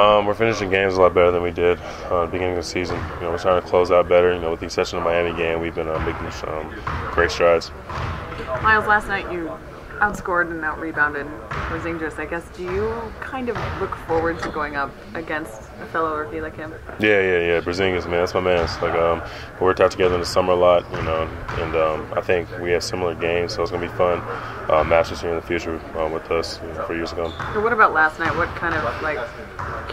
Um, we're finishing games a lot better than we did uh, beginning of the season. You know, we're trying to close out better. You know, with the exception of Miami game, we've been uh, making um, great strides. Myles, last night you outscored and out rebounded Porzingis. I guess do you kind of look forward to going up against a fellow rookie like him? Yeah, yeah, yeah. Porzingis, man, that's my man. It's like um, we worked out together in the summer a lot, you know, and um, I think we have similar games, so it's gonna be fun uh, matches here in the future uh, with us you know, for years to come. So what about last night? What kind of like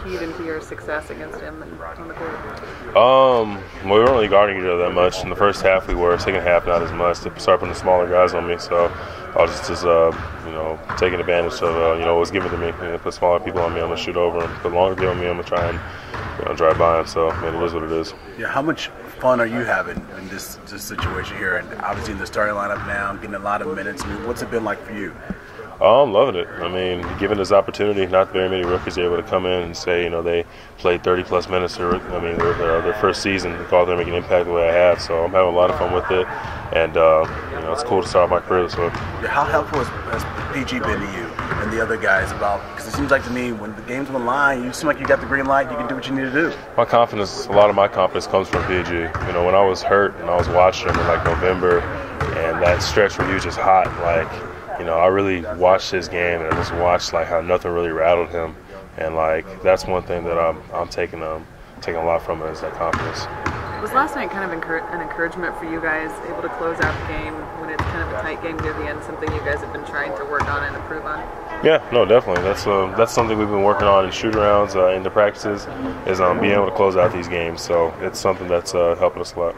keyed into your success against him and on the court? Um, we weren't really guarding each other that much. In the first half, we were. Second half, not as much. They started putting the smaller guys on me, so I was just, just uh, you know, taking advantage of uh, you know what was given to me. You know, put smaller people on me, I'm gonna shoot over them. Put longer people on me, I'm gonna try and you know, drive by them. So, man, it is what it is. Yeah, how much fun are you having in this this situation here? And obviously in the starting lineup now, getting a lot of minutes. I mean, what's it been like for you? Oh, I'm loving it. I mean, given this opportunity, not very many rookies are able to come in and say, you know, they played 30 plus minutes. Or, I mean, their, their, their first season, call them making an impact the way I have. So I'm having a lot of fun with it, and uh, you know, it's cool to start my career this way. How helpful has, has PG been to you and the other guys about? Because it seems like to me, when the game's on the line, you seem like you got the green light. You can do what you need to do. My confidence, a lot of my confidence comes from PG. You know, when I was hurt and I was watching him in like November, and that stretch where he was just hot, like you know, I really watched his game and I just watched like how nothing really rattled him, and like that's one thing that I'm I'm taking um taking a lot from it is that confidence. Was last night kind of an encouragement for you guys, able to close out the game when it's kind of a tight game near the end? Something you guys have been trying to work on and improve on? Yeah, no, definitely. That's uh, that's something we've been working on in shoot arounds, uh, in the practices, is um, being able to close out these games. So it's something that's uh, helping us a lot.